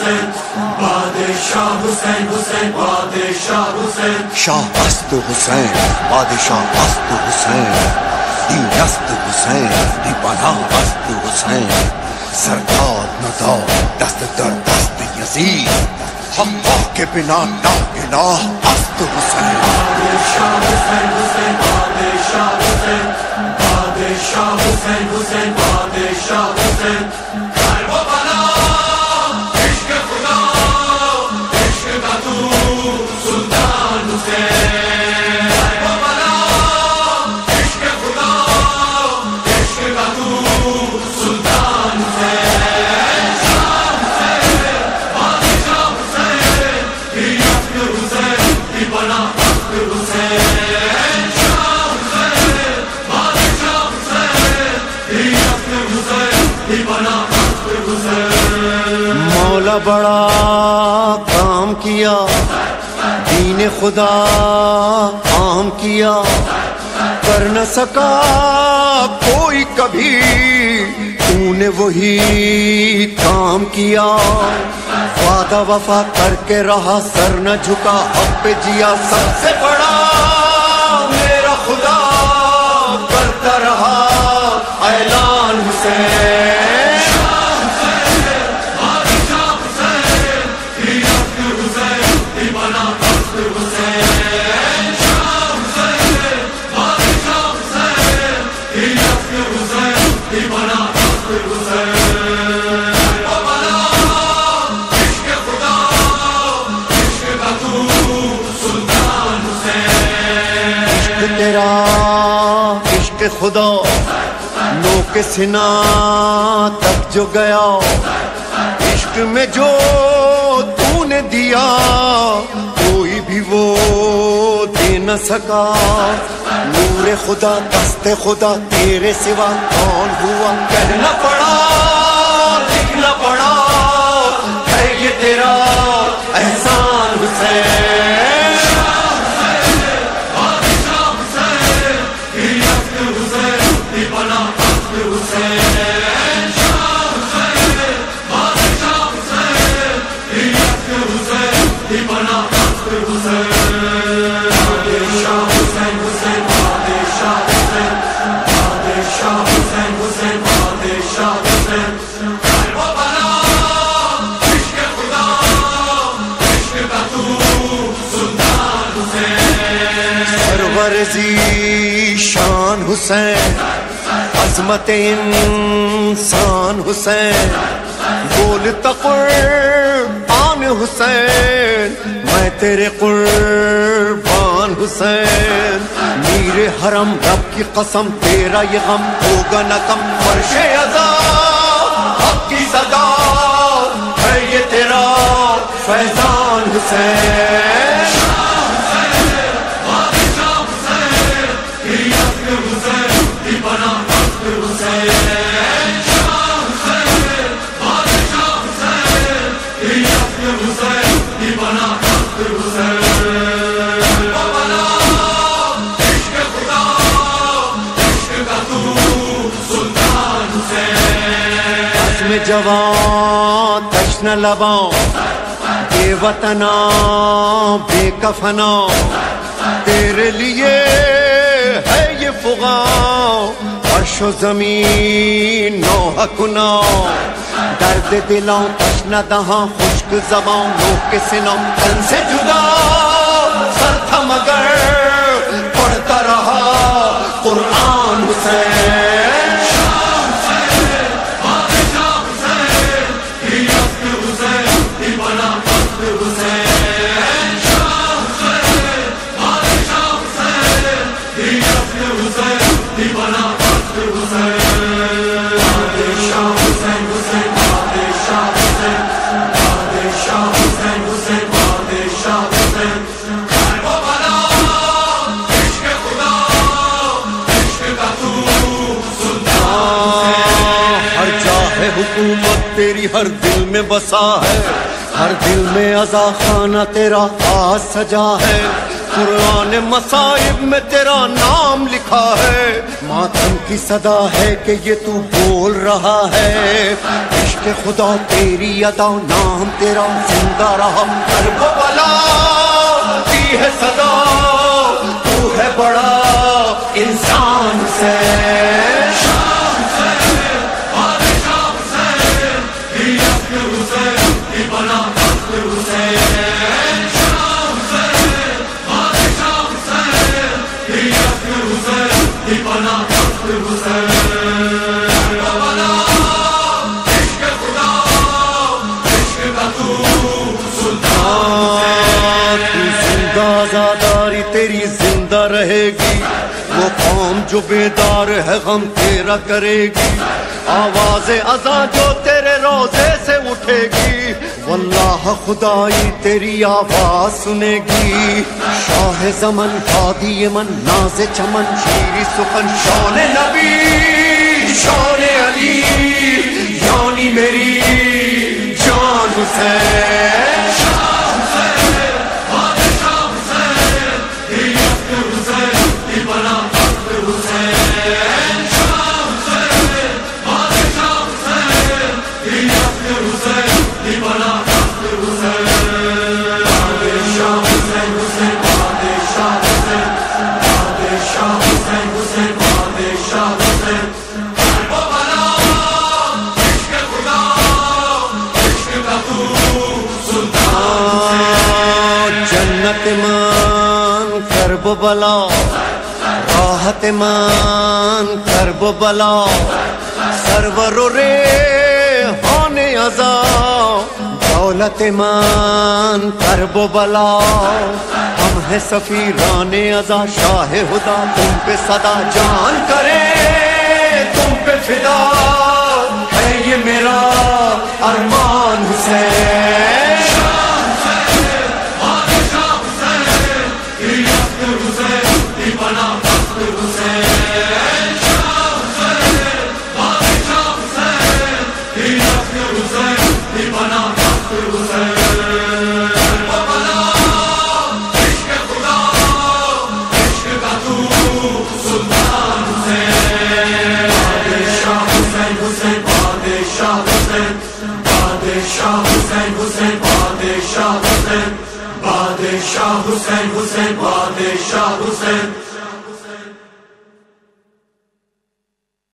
حسین بادشاہ حسین حسین بادشاہ حسین۔ شاہ است حسین بادشاہ است حسین۔ دی حسین دی است حسین۔ سرکار ندا دست در دست یزید۔ حقا کے بنا نا گناہ است حسین۔ بادشاہ حسین حسین بادشاہ حسین۔ بادشاہ حسین حسین بادشاہ مولا بڑا کام کیا، دین خدا عام کیا۔ کر نہ سکا کوئی کبھی، تو نے وہی کام کیا۔ وعدہ وفا کر کے رہا، سر نہ جھکا اب پہ جیا۔ سب سے بڑا میرا خدا کرتا رہا، اعلان حسین۔ تو حسین تیرا، عشق خدا نو کے سنا تک جو گیا۔ عشق میں جو تو نے دیا نہ سکا۔ نور خدا، دست خدا، تیرے سوا کون ہوا کہنا پڑا لکھنا پڑا ہے یہ تیرا احسان حسین۔ بادشاہ حسین حسین حسین شان حسین، عظمت انسان حسین بولتا قربان حسین، میں تیرے قربان حسین، میر حرم رب کی قسم، تیرا یہ غم ہوگا نہ کم، فرش ازا حق کی صدا ہے یہ تیرا فیضان حسین۔ جوان تشن لباں بے وطنا بے کفنا تیرے لیے ہے یہ فغاں عرش و زمین نو کنا درد دلوں تشن دہاں خشک زباں لو کے سنم تن سے جدا۔ ہر دل میں بسا ہے۔ ہر دل میں ازا خانہ تیرا آج سجا ہے۔ قرآن مصائب میں تیرا نام لکھا ہے۔ ماتم کی صدا ہے کہ یہ تو بول رہا ہے۔ عشق خدا تیری ادا، نام تیرا زندہ رہا۔ کرب بلا کی ہے صدا، تو ہے بڑا انسان۔ زندہ آزاداری تیری زندہ رہے گی۔ وہ قوم جو بیدار ہے غم تیرا کرے گی۔ آواز ازا جو تیرے روزے سے اٹھے گی۔ واللہ خدائی تیری آواز سنے گی۔ شاہ زمن، ہادی من، ناز چمن شیری سخن، شان نبی، شان علی یعنی میری جان حسین۔ مان کرب بلا راحت مان کرب بلا سرور رے دولت مان کرب بلا۔ ہم ہیں سفیران ازا شاہ خدا، تم پہ صدا جان کرے، تم پہ فدا۔